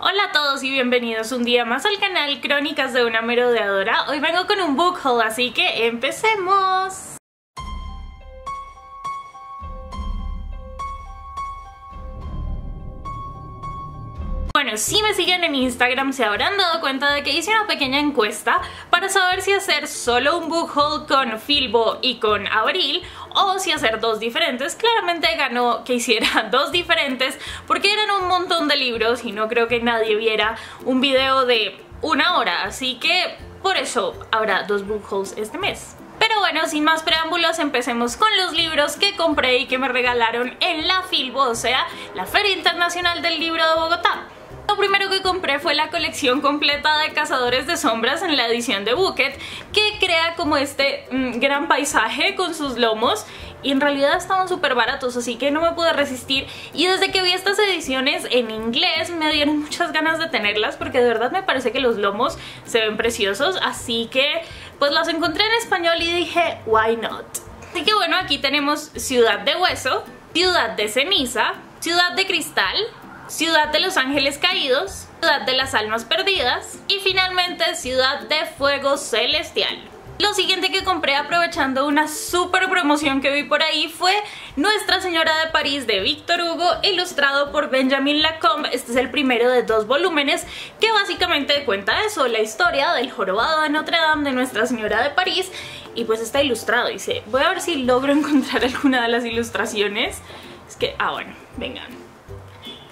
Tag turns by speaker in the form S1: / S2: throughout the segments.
S1: Hola a todos y bienvenidos un día más al canal Crónicas de una Merodeadora. Hoy vengo con un book haul, así que empecemos. Bueno, si me siguen en Instagram se habrán dado cuenta de que hice una pequeña encuesta para saber si hacer solo un book haul con Filbo y con Abril o si hacer dos diferentes. Claramente ganó que hiciera dos diferentes porque eran un montón de libros y no creo que nadie viera un video de una hora, así que por eso habrá dos book hauls este mes. Pero bueno, sin más preámbulos, empecemos con los libros que compré y que me regalaron en la Filbo, o sea, la Feria Internacional del Libro de Bogotá. Lo primero que compré fue la colección completa de Cazadores de Sombras en la edición de Bucket, que crea como este mm, gran paisaje con sus lomos y en realidad estaban súper baratos, así que no me pude resistir. Y desde que vi estas ediciones en inglés me dieron muchas ganas de tenerlas porque de verdad me parece que los lomos se ven preciosos, así que pues los encontré en español y dije, why not? Así que bueno, aquí tenemos Ciudad de Hueso, Ciudad de Ceniza, Ciudad de Cristal, Ciudad de los Ángeles Caídos, Ciudad de las Almas Perdidas y finalmente Ciudad de Fuego Celestial. Lo siguiente que compré aprovechando una super promoción que vi por ahí fue Nuestra Señora de París de Víctor Hugo, ilustrado por Benjamin Lacombe. Este es el primero de dos volúmenes que básicamente cuenta eso, la historia del jorobado de Notre Dame de Nuestra Señora de París. Y pues está ilustrado, dice, voy a ver si logro encontrar alguna de las ilustraciones. Es que, ah bueno, vengan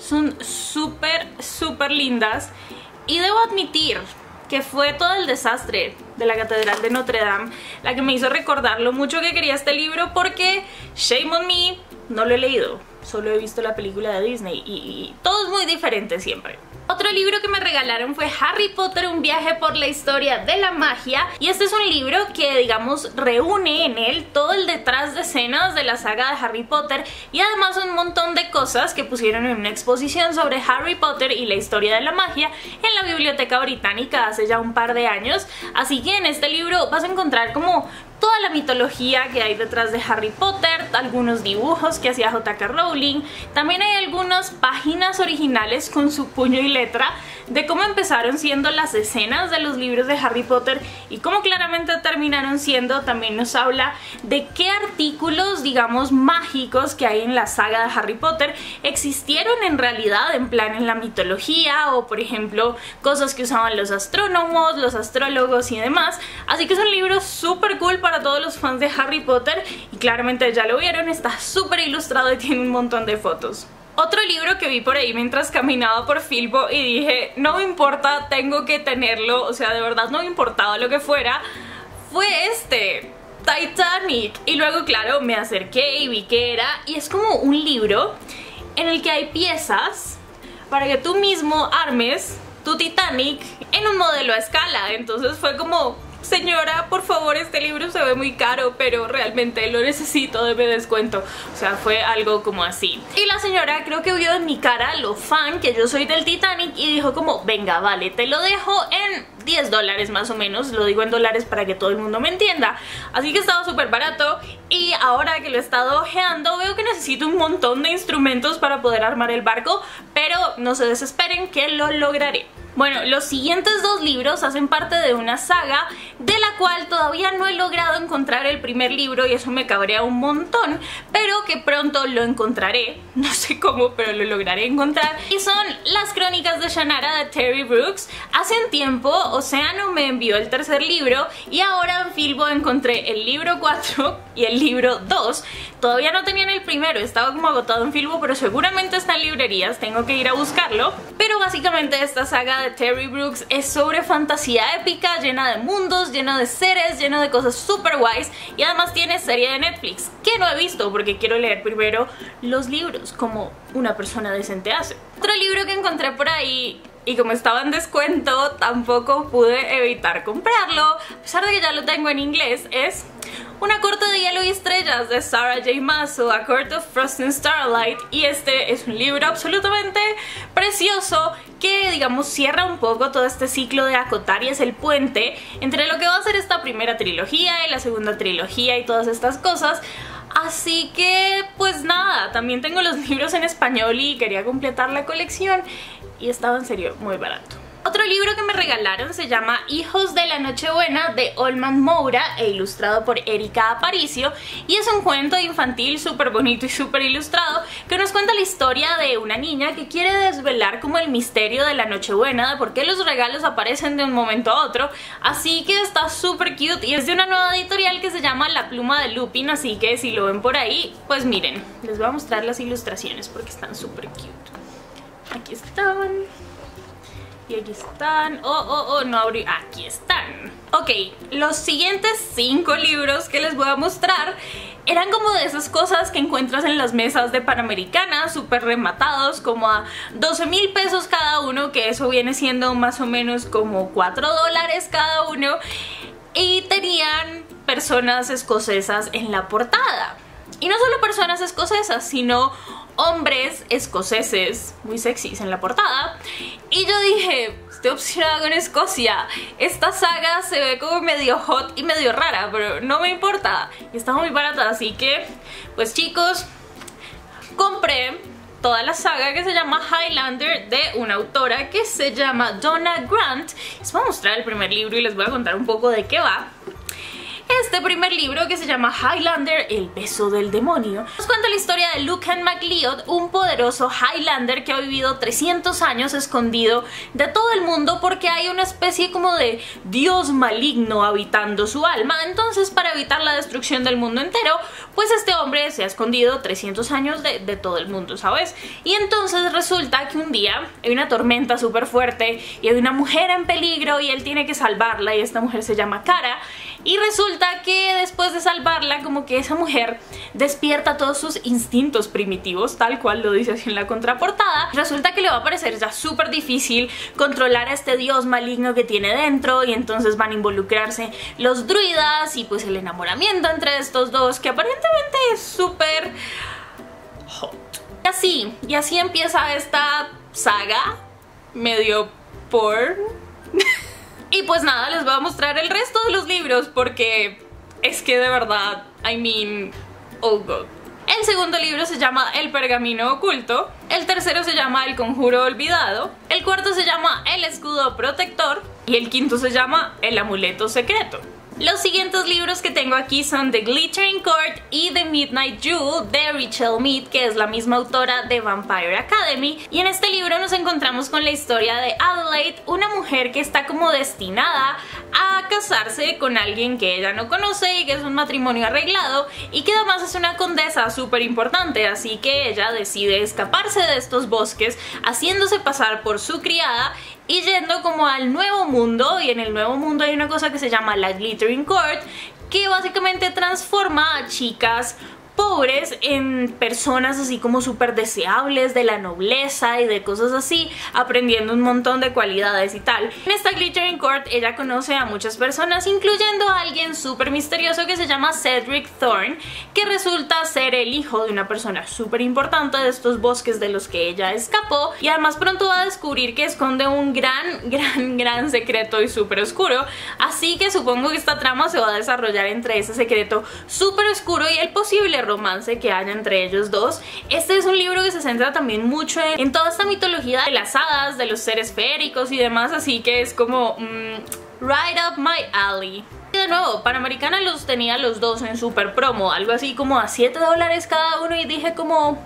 S1: son súper, súper lindas. Y debo admitir que fue todo el desastre de la Catedral de Notre Dame la que me hizo recordar lo mucho que quería este libro porque, shame on me, no lo he leído. Solo he visto la película de Disney y, y todo es muy diferente siempre. Otro libro que me regalaron fue Harry Potter, un viaje por la historia de la magia y este es un libro que digamos reúne en él todo el detrás de escenas de la saga de Harry Potter y además un montón de cosas que pusieron en una exposición sobre Harry Potter y la historia de la magia en la Biblioteca Británica hace ya un par de años así que en este libro vas a encontrar como toda la mitología que hay detrás de Harry Potter, algunos dibujos que hacía J.K. Rowling, también hay algunas páginas originales con su puño y letra de cómo empezaron siendo las escenas de los libros de Harry Potter y cómo claramente terminaron siendo, también nos habla de qué artículos, digamos, mágicos que hay en la saga de Harry Potter existieron en realidad en plan en la mitología o por ejemplo cosas que usaban los astrónomos, los astrólogos y demás, así que es un libro súper cool para todos los fans de Harry Potter y claramente ya lo vieron, está súper ilustrado y tiene un montón de fotos. Otro libro que vi por ahí mientras caminaba por Filbo y dije, no me importa, tengo que tenerlo, o sea, de verdad no me importaba lo que fuera, fue este, Titanic. Y luego, claro, me acerqué y vi que era, y es como un libro en el que hay piezas para que tú mismo armes tu Titanic en un modelo a escala, entonces fue como señora, por favor, este libro se ve muy caro, pero realmente lo necesito, de descuento. O sea, fue algo como así. Y la señora creo que vio en mi cara lo fan que yo soy del Titanic y dijo como, venga, vale, te lo dejo en 10 dólares más o menos, lo digo en dólares para que todo el mundo me entienda. Así que estaba súper barato y ahora que lo he estado ojeando veo que necesito un montón de instrumentos para poder armar el barco, pero no se desesperen que lo lograré. Bueno, los siguientes dos libros hacen parte de una saga de la cual todavía no he logrado encontrar el primer libro y eso me cabrea un montón, pero que pronto lo encontraré, no sé cómo, pero lo lograré encontrar, y son Las Crónicas de Shannara de Terry Brooks. Hace un tiempo Océano me envió el tercer libro y ahora en Filbo encontré el libro 4 y el libro 2. Todavía no tenían el primero, estaba como agotado en Filbo, pero seguramente está en librerías, tengo que ir a buscarlo. Pero básicamente esta saga de Terry Brooks es sobre fantasía épica, llena de mundos, llena de seres, llena de cosas super guays y además tiene serie de Netflix, que no he visto porque quiero leer primero los libros, como una persona decente hace. Otro libro que encontré por ahí y como estaba en descuento tampoco pude evitar comprarlo, a pesar de que ya lo tengo en inglés, es una corte de hielo y estrellas de Sarah J. Maas, A Court of Frost and Starlight y este es un libro absolutamente precioso que digamos cierra un poco todo este ciclo de acotar y es el puente entre lo que va a ser esta primera trilogía y la segunda trilogía y todas estas cosas Así que pues nada, también tengo los libros en español y quería completar la colección y estaba en serio muy barato. Otro libro que me regalaron se llama Hijos de la Nochebuena de Olman Moura e ilustrado por Erika Aparicio. Y es un cuento infantil súper bonito y súper ilustrado que nos cuenta la historia de una niña que quiere desvelar como el misterio de la Nochebuena, de por qué los regalos aparecen de un momento a otro, así que está súper cute y es de una nueva editorial que se llama La Pluma de Lupin, así que si lo ven por ahí, pues miren, les voy a mostrar las ilustraciones porque están súper cute. Aquí están y aquí están. Oh, oh, oh, no abrí. Aquí están. Ok, los siguientes cinco libros que les voy a mostrar eran como de esas cosas que encuentras en las mesas de Panamericana, súper rematados, como a 12 mil pesos cada uno, que eso viene siendo más o menos como 4 dólares cada uno. Y tenían personas escocesas en la portada. Y no solo personas escocesas, sino hombres escoceses muy sexys en la portada. Y yo dije, estoy obsesionada con Escocia. Esta saga se ve como medio hot y medio rara, pero no me importa. Y está muy barata, así que, pues chicos, compré toda la saga que se llama Highlander de una autora que se llama Donna Grant. Les voy a mostrar el primer libro y les voy a contar un poco de qué va este primer libro que se llama Highlander, el beso del demonio. Nos cuenta la historia de Lucan MacLeod, un poderoso Highlander que ha vivido 300 años escondido de todo el mundo porque hay una especie como de dios maligno habitando su alma. Entonces para evitar la destrucción del mundo entero, pues este hombre se ha escondido 300 años de, de todo el mundo, ¿sabes? Y entonces resulta que un día hay una tormenta súper fuerte y hay una mujer en peligro y él tiene que salvarla y esta mujer se llama Cara y resulta que después de salvarla, como que esa mujer despierta todos sus instintos primitivos, tal cual lo dice así en la contraportada. Resulta que le va a parecer ya súper difícil controlar a este dios maligno que tiene dentro y entonces van a involucrarse los druidas y pues el enamoramiento entre estos dos, que aparentemente es súper hot. Y así, y así empieza esta saga medio porn. Y pues nada, les voy a mostrar el resto de los libros porque es que de verdad, I mean, oh god. El segundo libro se llama El pergamino oculto, el tercero se llama El conjuro olvidado, el cuarto se llama El escudo protector y el quinto se llama El amuleto secreto. Los siguientes libros que tengo aquí son The Glittering Court y The Midnight Jewel de Rachel Mead, que es la misma autora de Vampire Academy. Y en este libro nos encontramos con la historia de Adelaide, una mujer que está como destinada a casarse con alguien que ella no conoce y que es un matrimonio arreglado y que además es una condesa súper importante, así que ella decide escaparse de estos bosques haciéndose pasar por su criada y yendo como al nuevo mundo y en el nuevo mundo hay una cosa que se llama la Glittering Court que básicamente transforma a chicas pobres en personas así como súper deseables de la nobleza y de cosas así, aprendiendo un montón de cualidades y tal. En esta Glittering Court ella conoce a muchas personas, incluyendo a alguien súper misterioso que se llama Cedric Thorne, que resulta ser el hijo de una persona súper importante de estos bosques de los que ella escapó y además pronto va a descubrir que esconde un gran, gran, gran secreto y súper oscuro, así que supongo que esta trama se va a desarrollar entre ese secreto súper oscuro y el posible romance que haya entre ellos dos. Este es un libro que se centra también mucho en, toda esta mitología de las hadas, de los seres féricos y demás, así que es como mm, right up my alley. De nuevo, Panamericana los tenía los dos en super promo, algo así como a 7 dólares cada uno y dije como,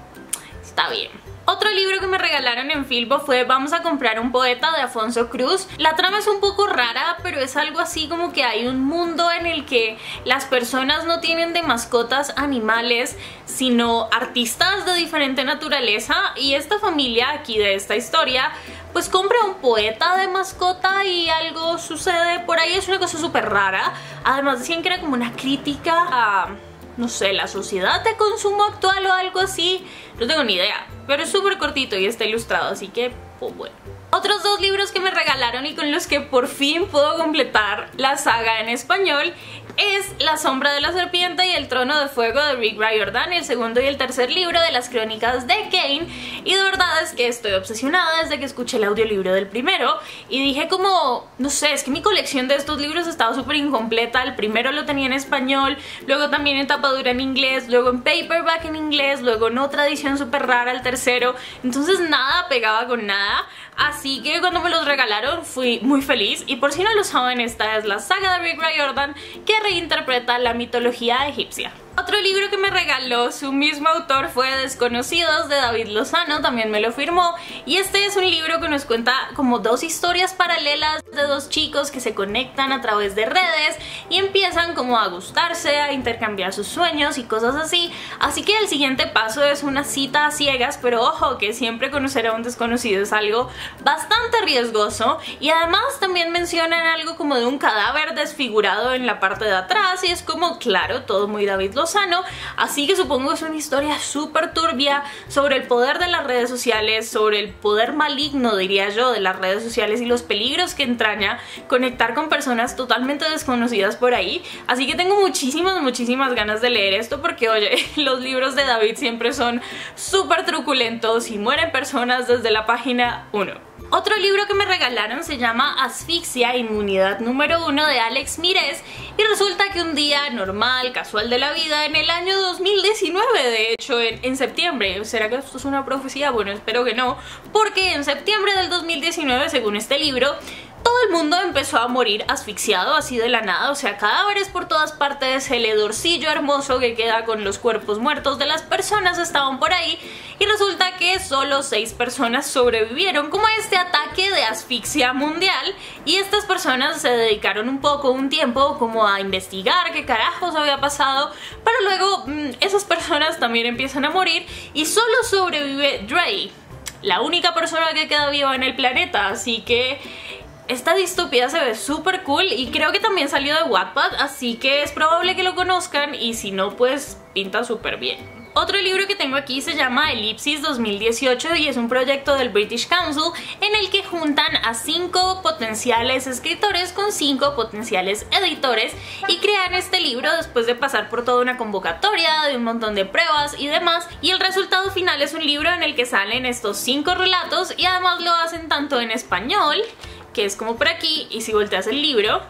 S1: está bien. Otro libro que me regalaron en Filbo fue Vamos a comprar un poeta de Afonso Cruz. La trama es un poco rara, pero es algo así como que hay un mundo en el que las personas no tienen de mascotas animales, sino artistas de diferente naturaleza y esta familia aquí de esta historia pues compra un poeta de mascota y algo sucede por ahí, es una cosa súper rara. Además decían que era como una crítica a no sé, la sociedad de consumo actual o algo así. No tengo ni idea. Pero es súper cortito y está ilustrado, así que, pues bueno. Otros dos libros que me regalaron y con los que por fin puedo completar la saga en español es La sombra de la serpiente y El trono de fuego de Rick Riordan, el segundo y el tercer libro de las crónicas de Kane. Y de verdad es que estoy obsesionada desde que escuché el audiolibro del primero y dije como, no sé, es que mi colección de estos libros estaba súper incompleta, el primero lo tenía en español, luego también en tapadura en inglés, luego en paperback en inglés, luego en otra edición súper rara el tercero, entonces nada pegaba con nada, así que cuando me los regalaron fui muy feliz y por si no lo saben esta es la saga de Rick Riordan que reinterpreta la mitología egipcia. Otro libro que me regaló su mismo autor fue Desconocidos de David Lozano, también me lo firmó. Y este es un libro que nos cuenta como dos historias paralelas de dos chicos que se conectan a través de redes y empiezan como a gustarse, a intercambiar sus sueños y cosas así, así que el siguiente paso es una cita a ciegas, pero ojo que siempre conocer a un desconocido es algo bastante riesgoso. Y además también mencionan algo como de un cadáver desfigurado en la parte de atrás y es como claro, todo muy David Lozano sano, así que supongo que es una historia súper turbia sobre el poder de las redes sociales, sobre el poder maligno, diría yo, de las redes sociales y los peligros que entraña conectar con personas totalmente desconocidas por ahí, así que tengo muchísimas, muchísimas ganas de leer esto porque, oye, los libros de David siempre son súper truculentos y mueren personas desde la página 1. Otro libro que me regalaron se llama Asfixia, Inmunidad número 1 de Alex Mires y resulta que un día normal, casual de la vida, en el año 2019 de hecho, en, en, septiembre, ¿será que esto es una profecía? Bueno, espero que no, porque en septiembre del 2019, según este libro, todo el mundo empezó a morir asfixiado así de la nada, o sea, cadáveres por todas partes, el hedorcillo hermoso que queda con los cuerpos muertos de las personas estaban por ahí y resulta que solo seis personas sobrevivieron como a este ataque de asfixia mundial y estas personas se dedicaron un poco, un tiempo como a investigar qué carajos había pasado, pero luego mm, esas personas también empiezan a morir y solo sobrevive Dre, la única persona que queda viva en el planeta, así que esta distopía se ve súper cool y creo que también salió de Wattpad, así que es probable que lo conozcan y si no, pues pinta súper bien. Otro libro que tengo aquí se llama Elipsis 2018 y es un proyecto del British Council en el que juntan a cinco potenciales escritores con cinco potenciales editores y crean este libro después de pasar por toda una convocatoria, de un montón de pruebas y demás y el resultado final es un libro en el que salen estos cinco relatos y además lo hacen tanto en español que es como por aquí, y si volteas el libro,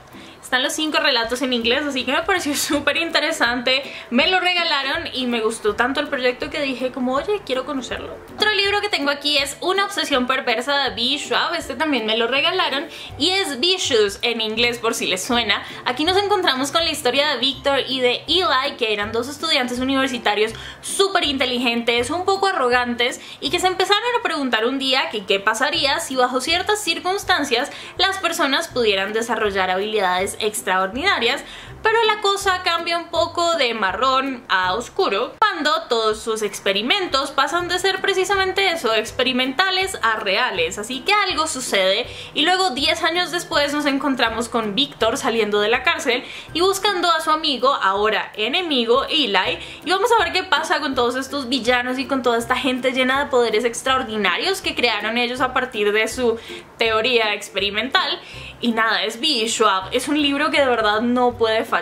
S1: están los cinco relatos en inglés, así que me pareció súper interesante. Me lo regalaron y me gustó tanto el proyecto que dije como, oye, quiero conocerlo. Otro libro que tengo aquí es Una obsesión perversa de B. Schwab. Este también me lo regalaron y es Vicious en inglés por si les suena. Aquí nos encontramos con la historia de Victor y de Eli, que eran dos estudiantes universitarios súper inteligentes, un poco arrogantes y que se empezaron a preguntar un día que qué pasaría si bajo ciertas circunstancias las personas pudieran desarrollar habilidades extraordinarias, pero la cosa cambia un poco de marrón a oscuro cuando todos sus experimentos pasan de ser precisamente eso, experimentales a reales, así que algo sucede y luego 10 años después nos encontramos con Víctor saliendo de la cárcel y buscando a su amigo, ahora enemigo, Eli, y vamos a ver qué pasa con todos estos villanos y con toda esta gente llena de poderes extraordinarios que crearon ellos a partir de su teoría experimental y nada, es B. Schwab, es un libro que de verdad no puede fallar.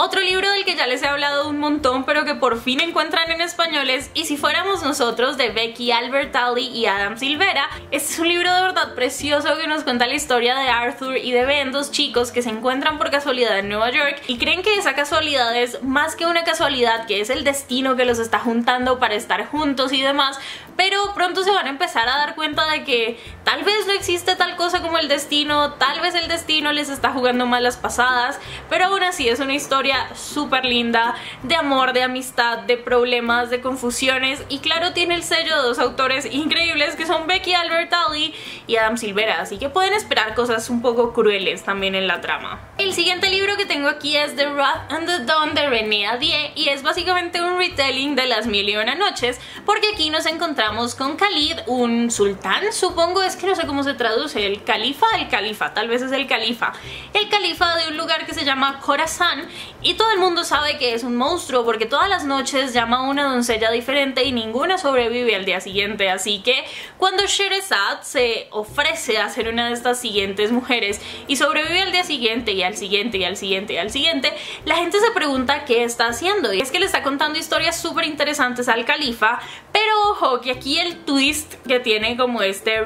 S1: Otro libro del que ya les he hablado un montón pero que por fin encuentran en español es Y si fuéramos nosotros de Becky Albertalli y Adam Silvera. Este es un libro de verdad precioso que nos cuenta la historia de Arthur y de Ben, dos chicos que se encuentran por casualidad en Nueva York y creen que esa casualidad es más que una casualidad, que es el destino que los está juntando para estar juntos y demás, pero pronto se van a empezar a dar cuenta de que tal vez no existe tal cosa como el destino, tal vez el destino les está jugando malas pasadas, pero aún así es una historia súper linda de amor, de amistad, de problemas, de confusiones y claro tiene el sello de dos autores increíbles que son Becky Albertalli y Adam Silvera, así que pueden esperar cosas un poco crueles también en la trama. El siguiente libro que tengo aquí es The Wrath and the Dawn de René Adie y es básicamente un retelling de las mil y una noches porque aquí nos encontramos con Khalid, un sultán, supongo, es que no sé cómo se traduce, el califa, el califa, tal vez es el califa, el califa de un lugar que se llama Khorasan y todo el mundo sabe que es un monstruo porque todas las noches llama a una doncella diferente y ninguna sobrevive al día siguiente, así que cuando Sherezad se ofrece a ser una de estas siguientes mujeres y sobrevive al día siguiente y al siguiente y al siguiente y al siguiente, la gente se pregunta qué está haciendo. Y es que le está contando historias súper interesantes al califa, pero ojo que aquí el twist que tiene como este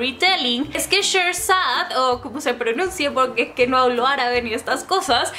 S1: es que Sherzad, o como se pronuncia porque es que no hablo árabe ni estas cosas,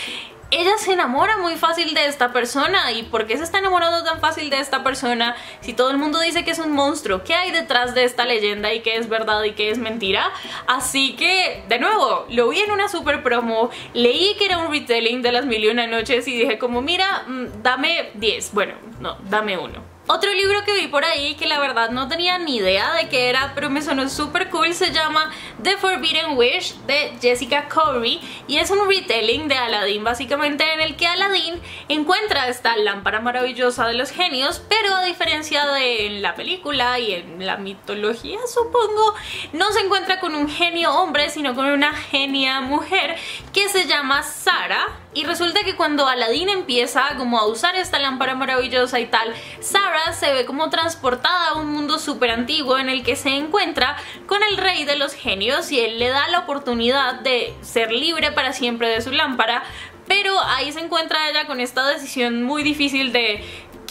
S1: ella se enamora muy fácil de esta persona y ¿por qué se está enamorando tan fácil de esta persona si todo el mundo dice que es un monstruo? ¿Qué hay detrás de esta leyenda y qué es verdad y qué es mentira? Así que, de nuevo, lo vi en una super promo, leí que era un retelling de las mil y una noches y dije como mira, mm, dame 10, bueno, no, dame uno. Otro libro que vi por ahí que la verdad no tenía ni idea de qué era, pero me sonó súper cool, se llama The Forbidden Wish de Jessica Corey y es un retelling de Aladdin básicamente en el que Aladdin encuentra esta lámpara maravillosa de los genios, pero a diferencia de en la película y en la mitología supongo, no se encuentra con un genio hombre sino con una genia mujer que se llama Sara y resulta que cuando Aladdin empieza como a usar esta lámpara maravillosa y tal, Sarah se ve como transportada a un mundo súper antiguo en el que se encuentra con el rey de los genios y él le da la oportunidad de ser libre para siempre de su lámpara, pero ahí se encuentra ella con esta decisión muy difícil de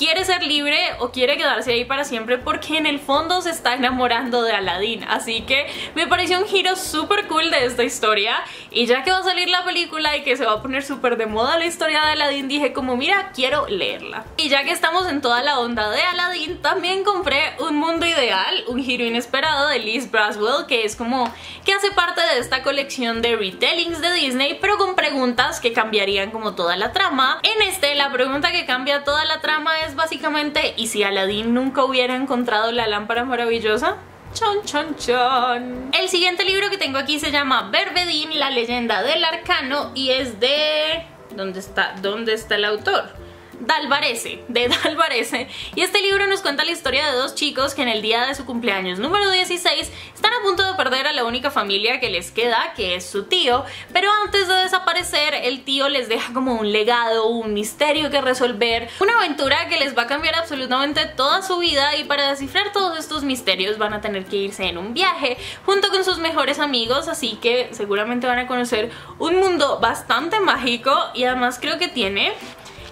S1: quiere ser libre o quiere quedarse ahí para siempre porque en el fondo se está enamorando de Aladdin. Así que me pareció un giro súper cool de esta historia y ya que va a salir la película y que se va a poner súper de moda la historia de Aladdin, dije como mira, quiero leerla. Y ya que estamos en toda la onda de Aladdin, también compré Un Mundo Ideal, un giro inesperado de Liz Braswell, que es como que hace parte de esta colección de retellings de Disney, pero con preguntas que cambiarían como toda la trama. En este, la pregunta que cambia toda la trama es básicamente, ¿y si Aladdin nunca hubiera encontrado la lámpara maravillosa? Chon, chon, chon. El siguiente libro que tengo aquí se llama Berbedín, la leyenda del arcano y es de... ¿Dónde está? ¿Dónde está el autor? Dalvarese, de Dalvarese. Y este libro nos cuenta la historia de dos chicos que en el día de su cumpleaños número 16 están a punto de perder a la única familia que les queda, que es su tío, pero antes de desaparecer el tío les deja como un legado, un misterio que resolver, una aventura que les va a cambiar absolutamente toda su vida. Y para descifrar todos estos misterios van a tener que irse en un viaje junto con sus mejores amigos, así que seguramente van a conocer un mundo bastante mágico y además creo que tiene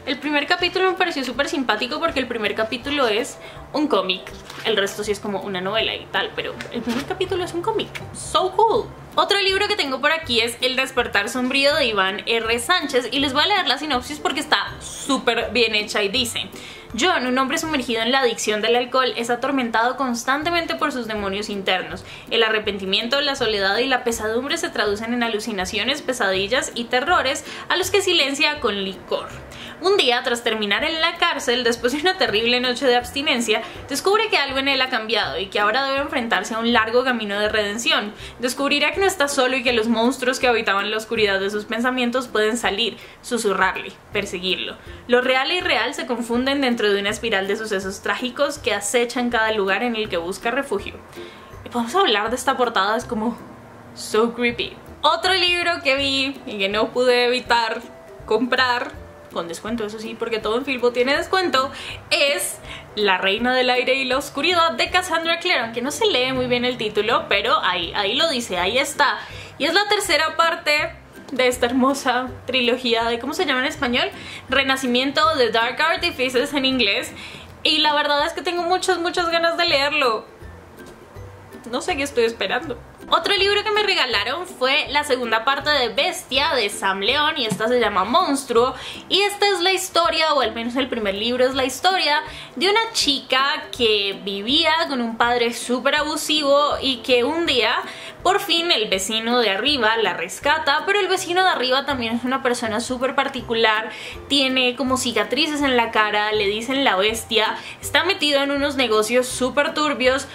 S1: el primer capítulo me pareció súper simpático porque el primer capítulo es un cómic. El resto sí es como una novela y tal, pero el primer capítulo es un cómic. So cool. Otro libro que tengo por aquí es El despertar sombrío de Iván R. Sánchez y les voy a leer la sinopsis porque está súper bien hecha y dice John, un hombre sumergido en la adicción del alcohol, es atormentado constantemente por sus demonios internos. El arrepentimiento, la soledad y la pesadumbre se traducen en alucinaciones, pesadillas y terrores a los que silencia con licor. Un día, tras terminar en la cárcel, después de una terrible noche de abstinencia, descubre que algo en él ha cambiado y que ahora debe enfrentarse a un largo camino de redención. Descubrirá que no está solo y que los monstruos que habitaban la oscuridad de sus pensamientos pueden salir, susurrarle, perseguirlo. Lo real y irreal se confunden dentro de una espiral de sucesos trágicos que acechan cada lugar en el que busca refugio. Y podemos hablar de esta portada, es como so creepy. Otro libro que vi y que no pude evitar comprar con descuento, eso sí, porque todo en Filbo tiene descuento, es La Reina del Aire y la Oscuridad de Cassandra Clare, aunque no se lee muy bien el título, pero ahí, ahí lo dice, ahí está. Y es la tercera parte de esta hermosa trilogía de, ¿cómo se llama en español? Renacimiento de Dark Artifices en inglés. Y la verdad es que tengo muchas, muchas ganas de leerlo. No sé qué estoy esperando. Otro libro que me regalaron fue la segunda parte de Bestia de Sam León y esta se llama Monstruo. Y esta es la historia, o al menos el primer libro es la historia de una chica que vivía con un padre súper abusivo y que un día por fin el vecino de arriba la rescata, pero el vecino de arriba también es una persona súper particular, tiene como cicatrices en la cara, le dicen la bestia, está metido en unos negocios súper turbios,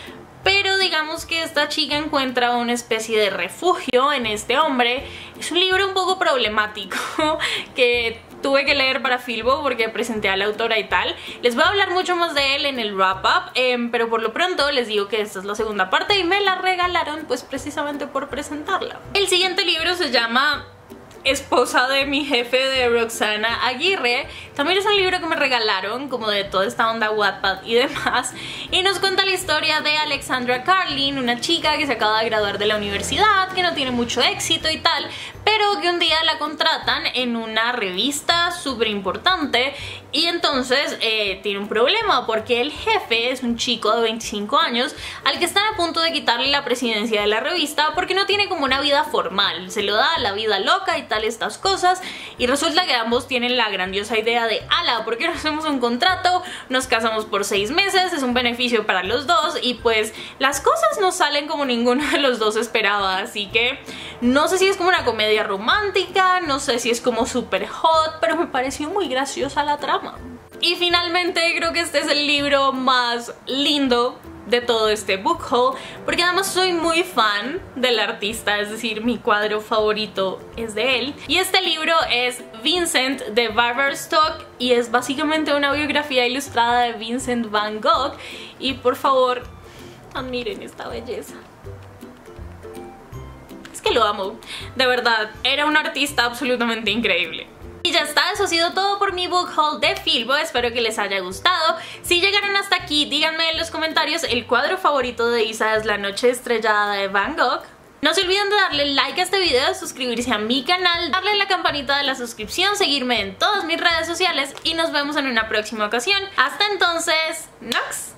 S1: pero digamos que esta chica encuentra una especie de refugio en este hombre. Es un libro un poco problemático que tuve que leer para Filbo porque presenté a la autora y tal. Les voy a hablar mucho más de él en el wrap up, em, pero por lo pronto les digo que esta es la segunda parte y me la regalaron pues precisamente por presentarla. El siguiente libro se llama esposa de mi jefe de Roxana Aguirre. También es un libro que me regalaron, como de toda esta onda Wattpad y demás. Y nos cuenta la historia de Alexandra Carlin, una chica que se acaba de graduar de la universidad, que no tiene mucho éxito y tal, pero que un día la contratan en una revista súper importante y entonces eh, tiene un problema porque el jefe es un chico de 25 años al que están a punto de quitarle la presidencia de la revista porque no tiene como una vida formal, se lo da la vida loca y tal estas cosas y resulta que ambos tienen la grandiosa idea de ala, ¿por qué no hacemos un contrato? Nos casamos por seis meses, es un beneficio para los dos y pues las cosas no salen como ninguno de los dos esperaba, así que no sé si es como una comedia romántica, no sé si es como super hot, pero me pareció muy graciosa la trama. Y finalmente creo que este es el libro más lindo de todo este book haul porque además soy muy fan del artista, es decir, mi cuadro favorito es de él. Y este libro es Vincent de Stock y es básicamente una biografía ilustrada de Vincent Van Gogh y por favor admiren esta belleza que lo amo. De verdad, era un artista absolutamente increíble. Y ya está, eso ha sido todo por mi book haul de Filbo, espero que les haya gustado. Si llegaron hasta aquí, díganme en los comentarios el cuadro favorito de Isa es La noche estrellada de Van Gogh. No se olviden de darle like a este video, suscribirse a mi canal, darle la campanita de la suscripción, seguirme en todas mis redes sociales y nos vemos en una próxima ocasión. Hasta entonces, ¡Nox!